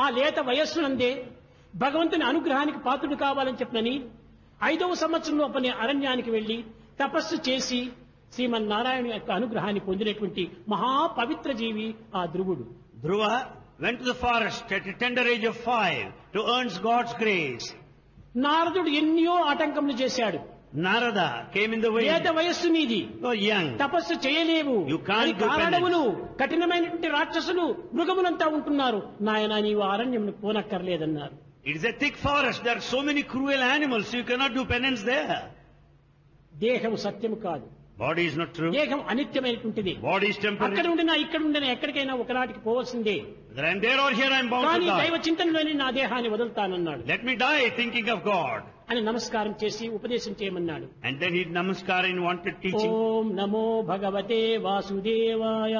ఆ లేత వయస్సునందే భగవంతుని అనుగ్రహానికి పాత్రుడు కావాలని చెప్పనని ఐదవ సంవత్సరం లోపలే అరణ్యానికి వెళ్ళి తపస్సు చేసి శ్రీమన్నారాయణ యొక్క అనుగ్రహాన్ని పొందినటువంటి మహా పవిత్ర జీవి ఆ ధ్రువుడు to the forest at a tender age of five to earn God's grace. నారదుడు ఎన్నో ఆటంకములు చేశాడు నారద కేమింద వేద వయస్సు మీది. తపస్సు చేయలేవు. కారణములు కఠినమైనటువంటి రాక్షసులు మృగములంతా ఉంటున్నారు. నాయన నీవు అరణ్యం పోనక్కర్లేదన్నారు. It's a thick forest there so many cruel animals you cannot do penance they దేహము సత్యము కాదు. బాడీ ఇస్ నాట్ ట్రూ దేహం అనిత్యమైనటువంటిది బాడీ ఇస్ టెంపరీ అక్కడ ఉండినా ఇక్కడ ఉండినా ఎక్కడికైనా ఒక నాటికి దెన్ కానీ దైవ చింతనలోనే నా దేహాన్ని వదులుతానన్నాడు. Let me die thinking of God అని నమస్కారం చేసి ఉపదేశం చేయమన్నాడు. And then he namaskar in ఓం నమో భగవతే వాసుదేవాయ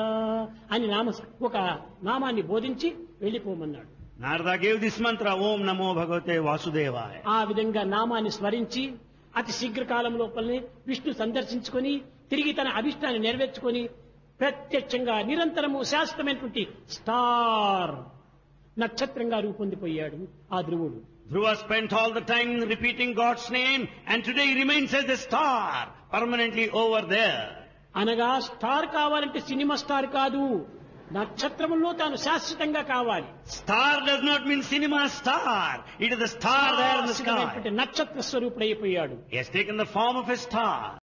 అని నామ ఒక నామాన్ని బోధించి వెళ్ళిపోమన్నాడు. నారదా గేవ్ దిస్ మంత్ర ఓం నమో భగవతే వాసుదేవాయ ఆ విధంగా నామాన్ని స్మరించి అతి శీఘ్రకాలం లోపలనే విష్ణు సందర్శించుకొని తిరిగి తన అభిష్టాన్ని నెరవేర్చుకొని ప్రత్యక్షంగా నిరంతరము శాశ్వతమైనటువంటి స్టార్ నక్షత్రంగా రూపొందిపోయాడు ఆ ధ్రువుడు spent all the time repeating God's name and today he remains as a star permanently over there. అనగా స్టార్ కావాలంటే సినిమా స్టార్ కాదు నక్షత్రములో తాను శాశ్వతంగా కావాలి. Star does not mean cinema star it is the star నక్షత్ర స్వరూపుడు అయిపోయాడు as taken the form of a star